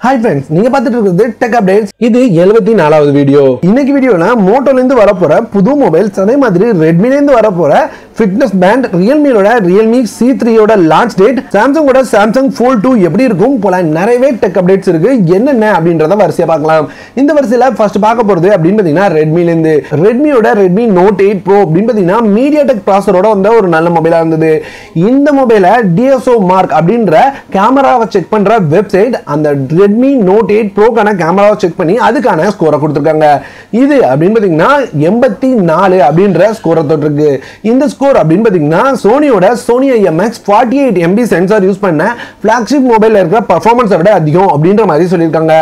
Hi friends நீங்க பார்த்துட்டு இருக்கிறது டெக் அப்டேட்ஸ் இது எழுபத்தி நாலாவது வீடியோ. இன்னைக்கு வீடியோல மோட்டோல இருந்து வரப்போற புது மொபைல்ஸ் அதே மாதிரி ரெட்மில இருந்து வரப்போற ஃபிட்னஸ் பேண்ட் ரியல்மியோட ரியல்மி சி த்ரீயோட லான்ச் டேட் சாம்சங்கோட சாம்சங் ஃபோல் டூ எப்படி இருக்கும் போல நிறையவே டெக் அப்டேட்ஸ் இருக்கு. என்னென்ன அப்படின்றத வரிசையா பார்க்கலாம். இந்த வரிசையில ஃபர்ஸ்ட் பார்க்க போறது அப்படின்னு பார்த்தீங்கன்னா ரெட்மிலேருந்து ரெட்மியோட ரெட்மி நோட் எயிட் ப்ரோ அப்படின்னு பார்த்தீங்கன்னா மீடியா டெக் ப்ராசரோட வந்த ஒரு நல்ல மொபைலாக இருந்தது. இந்த மொபைலை டிஎஸ்ஓ மார்க் அப்படின்ற கேமராவை செக் பண்ற வெப்சைட் அந்த ரெட்மி நோட் எயிட் ப்ரோக்கான கேமராவை செக் பண்ணி அதுக்கான ஸ்கோரை கொடுத்துருக்காங்க. இது அப்படின்னு பார்த்தீங்கன்னா எண்பத்தி நாலு அப்படின்ற ஸ்கோரை தொட்டிருக்கு. இந்த ஸ்கோர் அப்படின்னு பார்த்தீங்கன்னா சோனியோட Sony IMX forty eight MP sensor use பண்ண ஃப்ளாக்ஷிப் மொபைலில் இருக்கிற பர்ஃபார்மன்ஸை விட அதிகம் அப்படின்ற மாதிரி சொல்லியிருக்காங்க.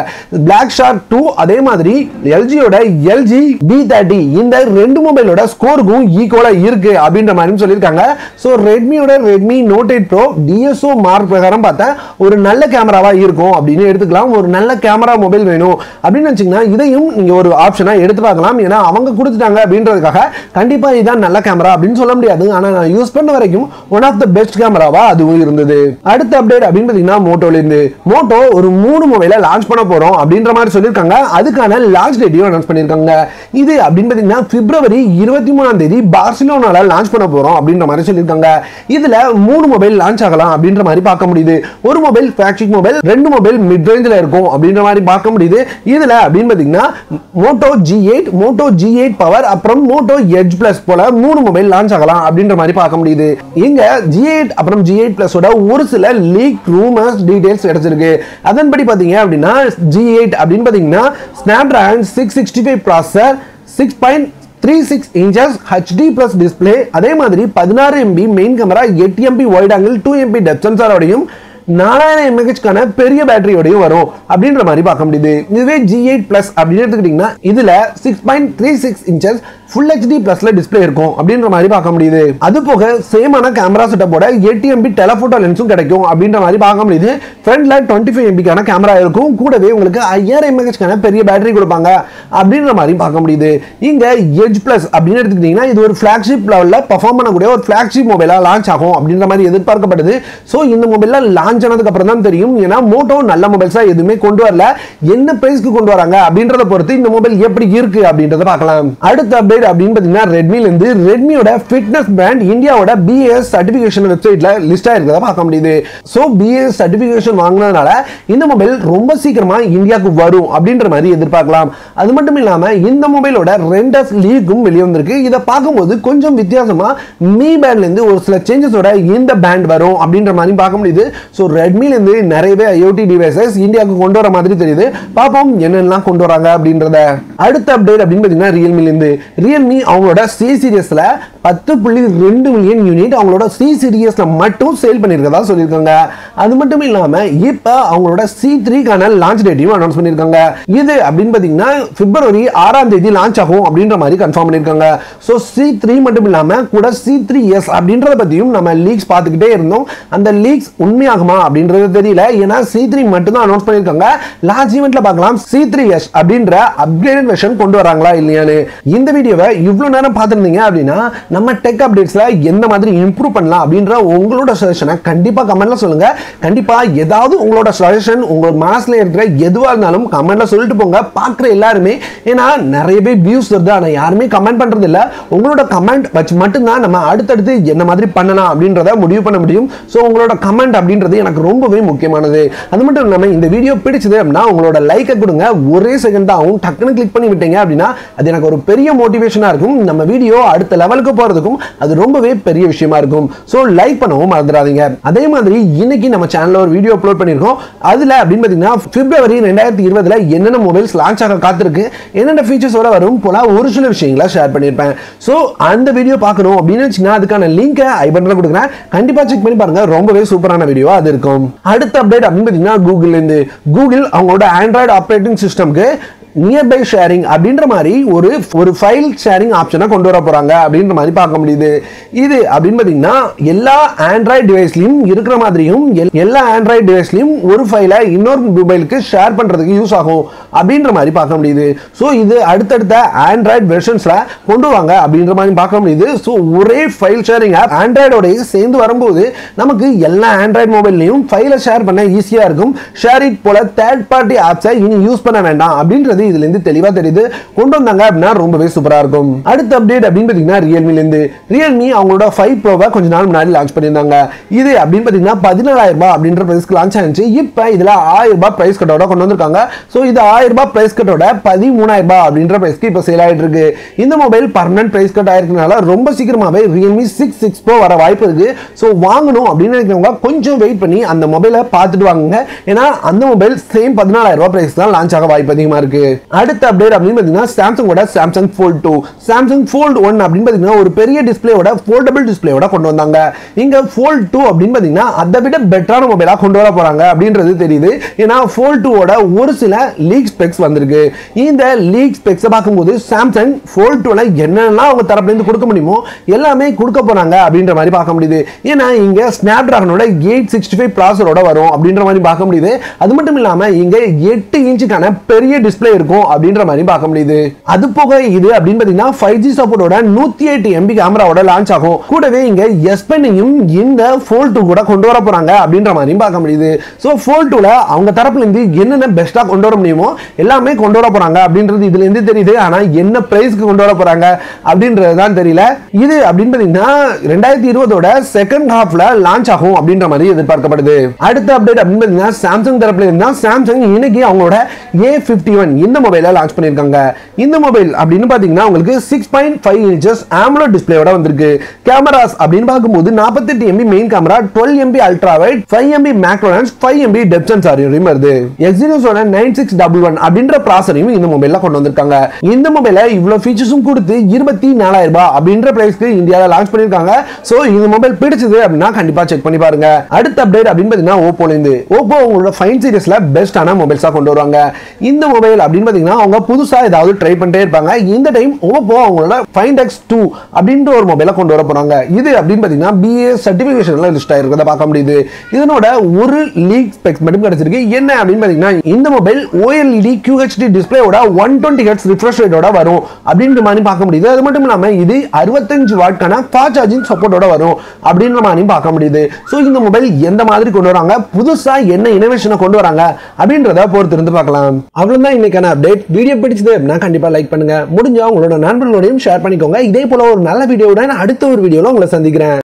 பிளாக் ஷார்க் டூ அதே மாதிரி எல்ஜியோட எல்ஜி பி தேர்ட்டி இந்த ரெண்டு மொபைலோட ஸ்கோருக்கும் ஈக்குவலாக இருக்கு அப்படின்ற மாதிரி சொல்லியிருக்காங்க. So ரெட்மியோட Redmi Note eight Pro DxO mark பிரகாரம் பார்த்தா ஒரு நல்ல கேமராவா இருக்கும் அப்படின்னு எடுத்துக்கலாம். ஒரு நல்ல கேமரா மொபைல் வேணும் அப்படின்னு நினச்சிங்கன்னா இதையும் நீங்க ஒரு ஆப்ஷனாக எடுத்து பார்க்கலாம். ஏன்னா அவங்க கொடுத்துட்டாங்க அப்படின்றதுக்காக கண்டிப்பா இதான் நல்ல கேமரா அப்படின்னு சொல்ல முடியாது. ஆனா நான் யூஸ் பண்ண வரைக்கும் ஒன் ஆஃப் த பெஸ்ட் கேமராவா அதுவும் இருந்தது. அடுத்த அப்டேட் அப்படின்னு பார்த்தீங்கன்னா மோட்டோல இருந்து. மோட்டோ ஒரு மூணு மொபைலை லான்ச் பண்ண போறோம் அப்படின்ற மாதிரி சொல்லியிருக்காங்க. அதுக்கான லான்ச் டேட்டையும் அனௌன்ஸ் பண்ணியிருக்காங்க. இது அப்படின்னு பார்த்தீங்கன்னா பிப்ரவரி இருபத்தி மூணாம் தேதி பார்சிலோனால லான்ச் பண்ண போறோம் அப்படின்ற மாதிரி சொல்லியிருக்காங்க. இதுல மூணு மொபைல் லான்ச் ஆகலாம் அப்படின்ற மாதிரி பார்க்க முடியுது. ஒரு மொபைல் ஃபிளாக்ஷிப் மொபைல் ரெண்டு மொபைல் மிட் ரேஞ்சில் இருக்கும் அப்படின்ற மாதிரி பார்க்க முடியுது. இதுல அப்படின்னு பார்த்தீங்கன்னா Moto G eight Moto G eight Power அப்புறம் மோட்டோ எட்ஜ் பிளஸ் போல மூணு மொபைல் லான்ச் ஆகலாம் அப்படின்ற மாதிரி பார்க்க முடியுது. இங்க ஜி எயிட் அப்புறம் ஜி எயிட் பிளஸோட ஒரு சில லீக் ரூமர்ஸ் டீடைல்ஸ் கிடைச்சிருக்கு. அதன்படி பார்த்தீங்க அப்படின்னா ஜி எயிட் அப்படின்னு பார்த்தீங்கன்னா Snapdragon six sixty five processor six point three six inches HD plus display அதே மாதிரி பதினாறு எம்பி மெயின் கேமரா எட்டு MP wide angle two MP depth சென்சாரோடையும் நாலாயிரம் எம்ஏஹெச்க்கான பெரிய பேட்டரியோடையும் வரும். அப்படின்ற மாதிரி பார்க்க முடியுது. இதுவே ஜி எயிட் பிளஸ் அப்படின்னு எடுத்துக்கிட்டிங்கன்னா இதுல six point three six inches full HD பிளஸ்ல display இருக்கும். அப்படின்ற மாதிரி பார்க்க முடியுது. அது போக சேமான கேமரா செட்டப்போட எட்டு எம்பி டெலஃபோட்டோ லென்ஸும் கிடைக்கும். அப்படின்ற மாதிரி பார்க்க முடியுது. ஃப்ரண்ட்ல டுவெண்ட்டி ஃபைவ் எம்பிக்கான கேமரா இருக்கும். கூடவே உங்களுக்கு ஐயாயிரம் எம்ஏஹெச்க்கான பெரிய பேட்டரி கொடுப்பாங்க. அப்படின்ற மாதிரி பார்க்க முடியுது. இங்க எஜ் பிளஸ் அப்படின்னு எடுத்துக்கிட்டீங்கன்னா இது ஒரு ஃபிளாக்ஷிப் லெவலில் பர்ஃபார்ம் பண்ணக்கூடிய ஒரு ஃபிளாக்ஷிப் மொபைலாக லான்ச் ஆகும் அப்படின்ற மாதிரி எதிர்பார்க்கப்படுது. ஸோ இந்த மொபைலில் லான்ச் ஆனதுக்கு அப்புறம் தான் தெரியும். ஏன்னா மோட்டோ நல்ல மொபைல்ஸாக எதுவுமே கொண்டு வரல. என்ன பிரைஸ்க்கு கொண்டு வராங்க அப்படின்றத பொறுத்து இந்த மொபைல் எப்படி இருக்கு அப்படின்றத பார்க்கலாம். அடுத்த அப்டேட் வெப்சைட் அப்படின்னு பார்த்தீங்கன்னா ரெட்மிலேருந்து ரெட்மியோட ஃபிட்னஸ் பிராண்ட் இந்தியாவோட பிஎஸ் சர்டிஃபிகேஷன் வெப்சைட்டில் லிஸ்ட் ஆகிருக்கிறத பார்க்க முடியுது. ஸோ பிஎஸ் சர்டிஃபிகேஷன் வாங்கினதுனால இந்த மொபைல் ரொம்ப சீக்கிரமாக இந்தியாவுக்கு வரும் அப்படின்ற மாதிரி எதிர்பார்க்கலாம். அது மட்டும் இல்லாமல் இந்த மொபைலோட ரெண்டஸ் லீக்கும் வெளியே வந்திருக்கு இதை பார்க்கும்போது கொஞ்சம் வித்தியாசமாக மீ பேண்ட்லேருந்து ஒரு சில சேஞ்சஸோட இந்த பேண்ட் வரும் அப்படின்ற மாதிரி பார்க்க முடியுது. ஸோ ரெட்மிலேருந்து நிறையவே ஐஓடி டிவைசஸ் இந்தியாவுக்கு கொண்டு வர மாதிரி தெரியுது. பார்ப்போம் என்னென்னலாம் கொண்டு வராங்க அப்படின்றத. அடுத்த அப்டேட் அப்படின்னு பார்த்தீங்கன்னா ரியல்மிலேருந்து ரியல்மி அவங்களோட சி சீரியஸில் பத்து புள்ளி ரெண்டு மில்லியன் யூனிட் அவங்களோட சி சீரியஸில் மட்டும் சேல் பண்ணியிருக்கதா சொல்லியிருக்காங்க. அது மட்டும் இல்லாம இப்போ அவங்களோட சி த்ரீக்கான லான்ச் டேட்டையும் அனௌன்ஸ் பண்ணியிருக்காங்க. இது அப்படின்னு பார்த்தீங்கன்னா பிப்ரவரி ஆறாம் தேதி லான்ச் ஆகும் அப்படின்ற மாதிரி கன்ஃபார்ம் பண்ணியிருக்காங்க. ஸோ சி த்ரீ மட்டும் இல்லாம கூட சி த்ரீ எஸ் அப்படின்றத பத்தியும் நம்ம லீக்ஸ் பார்த்துக்கிட்டே இருந்தோம். அந்த லீக்ஸ் உண்மையாகுமா அப்படின்றது தெரியல. ஏன்னா சி த்ரீ மட்டும் தான் அனௌன்ஸ் பண்ணியிருக்காங்க லாஸ்ட் ஈவெண்ட்டில் பார்க்கலாம் சி த்ரீ எஸ் அப்படின்ற அப்கிரேடட் வெர்ஷன் கொண்டு வராங்களா இல்லையான்னு. இந்த வீடியோ வீடியோவை இவ்வளவு நேரம் பார்த்துருந்தீங்க அப்படின்னா நம்ம டெக் அப்டேட்ஸில் எந்த மாதிரி இம்ப்ரூவ் பண்ணலாம் அப்படின்ற உங்களோட சஜஷனை கண்டிப்பா கமெண்ட்ல சொல்லுங்க. கண்டிப்பா ஏதாவது உங்களோட சஜஷன் உங்க மனசில் இருக்கிற எதுவாக இருந்தாலும் கமெண்ட்ல சொல்லிட்டு போங்க. பார்க்குற எல்லாருமே ஏன்னா நிறைய பேர் வியூஸ் வருது ஆனால் யாருமே கமெண்ட் பண்றது இல்லை உங்களோட கமெண்ட் வச்சு மட்டும்தான் நம்ம அடுத்தடுத்து என்ன மாதிரி பண்ணலாம் அப்படின்றத முடிவு பண்ண முடியும். ஸோ உங்களோட கமெண்ட் அப்படின்றது எனக்கு ரொம்பவே முக்கியமானது. அது மட்டும் இல்லாமல் இந்த வீடியோ பிடிச்சது அப்படின்னா உங்களோட லைக்கை கொடுங்க. ஒரே செகண்ட் தான் டக்குன்னு கிளிக் பண்ணி விட்டீங்க அப்படின்னா அது எனக்கு ஒரு பெரிய மோட்டிவேஷனாக இருக்கும். நம்ம வீடியோ அடுத்த லெவலுக்கு போகிறதுக்கும் அது ரொம்பவே பெரிய விஷயமா இருக்கும். ஸோ லைக் பண்ணவும் மறந்துடாதீங்க. அதே மாதிரி இன்னைக்கு நம்ம சேனலில் ஒரு வீடியோ அப்லோட் பண்ணியிருக்கோம். அதில் அப்படின்னு பார்த்தீங்கன்னா பிப்ரவரி ரெண்டாயிரத்தி இருபதுல என்னென்ன மொபைல்ஸ் லான்ச் ஆக காத்திருக்கு என்னென்ன ஃபீச்சர்ஸோட வரும் போல ஒரு சில விஷயங்களை ஷேர் பண்ணியிருப்பேன். ஸோ அந்த வீடியோ பார்க்கணும் அப்படின்னு வச்சுன்னா அதுக்கான லிங்கை ஐ பட்டனில் கொடுக்குறேன். கண்டிப்பாக செக் பண்ணி பாருங்க. ரொம்பவே சூப்பரான வீடியோ அது இருக்கும். அடுத்த அப்டேட் அப்படின்னு பார்த்தீங்கன்னா கூகுள் இருந்து. கூகுள் அவங்களோட ஆண்ட்ராய்டு ஆப்ரேட்டிங் சிஸ்டம்க்கு நியர்பை ஷேரிங் அப்படின்ற மாதிரி ஒரு ஒரு ஃபைல் ஷேரிங் ஆப்ஷனை கொண்டு வர போகிறாங்க அப்படின்ற மாதிரி பார்க்க முடியுது. இது அப்படின்னு பார்த்தீங்கன்னா எல்லா ஆண்ட்ராய்டு டிவைஸ்லையும் இருக்கிற மாதிரியும் எல்- எல்லா ஆண்ட்ராய்டு டிவைஸ்லையும் ஒரு ஃபைலை இன்னொரு மொபைலுக்கு ஷேர் பண்ணுறதுக்கு யூஸ் ஆகும் அப்படின்ற மாதிரி பார்க்க முடியுது. ஸோ இது அடுத்தடுத்த ஆண்ட்ராய்டு வெர்ஷன்ஸில் கொண்டு வாங்க அப்படின்ற மாதிரி பார்க்க முடியுது. ஸோ ஒரே ஃபைல் ஷேரிங் ஆப் ஆண்ட்ராய்டோடய சேர்ந்து வரும்போது நமக்கு எல்லா ஆண்ட்ராய்டு மொபைல்லையும் ஃபைலை ஷேர் பண்ண ஈஸியாக இருக்கும். ஷேர் இட் தேர்ட் பார்ட்டி ஆப்ஸை இனி யூஸ் பண்ண வேண்டாம் அப்படின்றது இதுல இருந்து தெளிவா தெரியுது. கொண்டு வந்தாங்க அப்படின்னா ரொம்பவே சூப்பரா இருக்கும். அடுத்த அப்டேட் அப்படின்னு பார்த்தீங்கன்னா ரியல்மில இருந்து ரியல்மி அவங்களோட ஃபைவ் ப்ரோவை கொஞ்ச நாள் முன்னாடி லான்ச் பண்ணியிருந்தாங்க. இது அப்படின்னு பார்த்தீங்கன்னா பதினாலாயிரம் ரூபாய் அப்படின்ற பிரைஸ்க்கு லான்ச் ஆனிச்சு இப்போ இதுல ஆயிரம் ரூபாய் பிரைஸ் கட்டோட கொண்டு வந்திருக்காங்க. ஸோ இது ஆயிரம் ரூபாய் பிரைஸ் கட்டோட பதிமூணாயிரம் ரூபாய் அப்படின்ற பிரைஸ்க்கு இப்போ சேல் ஆயிட்டு இருக்கு. இந்த மொபைல் பர்மனன்ட் பிரைஸ் கட் ஆயிருக்கனால ரொம்ப சீக்கிரமாவே ரியல்மி சிக்ஸ் சிக்ஸ் ப்ரோ வர வாய்ப்பு இருக்கு. ஸோ வாங்கணும் அப்படின்னு நினைக்கிறவங்க கொஞ்சம் வெயிட் பண்ணி அந்த மொபைலை பார்த்துட்டு வாங்குங்க. ஏன்னா அந்த மொபைல் சேம் பதினாலாயிரம் ரூபாய் பிரைஸ் தான் லான்ச் ஆக வாய்ப்பு அதிகமா இருக்கு. அடுத்த அப்டேட் அப்படின்னு பார்த்தீங்கன்னா சாம்சங்கோட Samsung Fold two Samsung Fold one அப்படின்னு பார்த்தீங்கன்னா ஒரு பெரிய டிஸ்பிளேயோட ஃபோல்டபிள் டிஸ்பிளேயோட கொண்டு வந்தாங்க. இங்க ஃபோல்ட் டூ அப்படின்னு பார்த்தீங்கன்னா அதை விட பெட்டரான மொபைலா கொண்டு வர போறாங்க அப்படின்றது தெரியுது. ஏன்னா ஃபோல்ட் டூவோட ஒரு சில லீக் ஸ்பெக்ஸ் வந்திருக்கு. இந்த லீக் ஸ்பெக்ஸை பார்க்கும்போது சாம்சங் ஃபோல்ட் டூல என்னென்னலாம் அவங்க தரப்புலேருந்து கொடுக்க முடியுமோ எல்லாமே கொடுக்க போறாங்க அப்படின்ற மாதிரி பார்க்க முடியுது. ஏன்னா இங்க ஸ்னாப் டிராகனோட எயிட் சிக்ஸ்டி ஃபைவ் ப்ராசரோட வரும் அப்படின்ற மாதிரி பார்க்க முடியுது. அது மட்டும் இல்லாமல் இங்க எட்டு இன்ச்சுக்கான பெரிய டிஸ்ப்ளே இருக்கும் அப்படின்ற மாதிரி பார்க்க முடியுது. அது போக இது அப்படின்னு பார்த்தீங்கன்னா ஃபைவ் ஜி சப்போர்ட்டோட நூத்தி எட்டு எம்பி கேமராவோட லான்ச் ஆகும். கூடவே இங்க எஸ் பென்னையும் இந்த ஃபோல் டூ கூட கொண்டு வர போறாங்க அப்படின்ற மாதிரியும் பார்க்க முடியுது. ஸோ ஃபோல் டூல அவங்க தரப்புல இருந்து என்னென்ன பெஸ்டா கொண்டு வர முடியுமோ எல்லாமே கொண்டு வர போறாங்க அப்படின்றது இதுல இருந்து தெரியுது. ஆனா என்ன பிரைஸ்க்கு கொண்டு வர போறாங்க அப்படின்றது தான் தெரியல. இது அப்படின்னு பார்த்தீங்கன்னா ரெண்டாயிரத்தி இருபதோட செகண்ட் ஹாஃப்ல லான்ச் ஆகும் அப்படின்ற மாதிரி எதிர்பார்க்கப்படுது. அடுத்த அப்டேட் அப்படின்னு பார்த்தீங்கன்னா சாம்சங் தரப்புல இருந்தா சாம்சங் இன்னைக்கு அவங்களோட ஏ ஃபிஃப்டி ஒன் இந்த மொபைலை லான்ச் பண்ணியிருக்காங்க. இந்த மொபைல் அப்படின்னு பார்த்தீங்கன்னா உங்களுக்கு six point five inches AMOLED டிஸ்பிளேயோட வந்திருக்கு. கேமராஸ் அப்படின்னு பார்க்கும்போது நாற்பத்தெட்டு MP main camera twelve MP ultra wide five MP macro lens five MP depth சென்சாரையும் வருது. எக்ஸினோஸோட நைன் சிக்ஸ் டபுள் ஒன் அப்படின்ற ப்ராசரையும் இந்த மொபைலில் கொண்டு வந்திருக்காங்க. இந்த மொபைலை இவ்வளவு ஃபீச்சர்ஸும் கொடுத்து இருபத்தி நாலாயிரம் ரூபாய் அப்படின்ற பிரைஸ்க்கு இந்தியாவில் லான்ச் பண்ணியிருக்காங்க. ஸோ இந்த மொபைல் பிடிச்சது அப்படின்னா கண்டிப்பா செக் பண்ணி பாருங்க. அடுத்த அப்டேட் அப்படின்னு பார்த்தீங்கன்னா ஓப்போல இருந்து. ஓப்போ உங்களோட ஃபைன் சீரியஸில் பெஸ்ட்டான மொபைல்ஸா கொண்டு வருவாங்க. இந்த மொபைல் அப்படின்னு பார்த்தீங்கன்னா அவங்க புதுசாக ஏதாவது ட்ரை பண்ணிட்டே இருப்பாங்க. இந்த டைம் ஓப்போ அவங்களோட ஃபைண்ட் எக்ஸ் டூ அப்படின்ற ஒரு மொபைலை கொண்டு வர போகிறாங்க இது அப்படின்னு பார்த்தீங்கன்னா பிஏ சர்டிஃபிகேஷன்லாம் லிஸ்ட் ஆகிருக்கிறத பார்க்க முடியுது. இதனோட ஒரு லீக் ஸ்பெக்ஸ் மட்டும் கிடச்சிருக்கு. என்ன அப்படின்னு பார்த்தீங்கன்னா இந்த மொபைல் ஓஎல்இடி கியூஹெச்டி டிஸ்பிளேயோட ஒன் டுவெண்ட்டி ஹெட்ஸ் ரிஃப்ரெஷ் ரேட்டோட வரும் அப்படின்ற மாதிரி பார்க்க முடியுது. அது மட்டும் இல்லாமல் இது அறுபத்தஞ்சு வாட்கான ஃபாஸ்ட் சார்ஜிங் சப்போர்ட்டோட வரும் அப்படின்ற மாதிரியும் பார்க்க முடியுது. ஸோ இந்த மொபைல் எந்த மாதிரி கொண்டு வராங்க? புதுசாக என்ன இனோவேஷனை கொண்டு வராங்க? அப்படின்றத பொறுத்து இருந்து பார்க்கலாம். அவ்வளோதான் இன்னைக்கான அப்டேட் வீடியோ பிடிச்சது அப்படின்னா கண்டிப்பா லைக் பண்ணுங்க. முடிஞ்சால் உங்களோட நண்பர்களோடையும் ஷேர் பண்ணிக்கோங்க. இதே போல ஒரு நல்ல வீடியோவுடன் அடுத்த ஒரு வீடியோவில் உங்களை சந்திக்கிறேன்.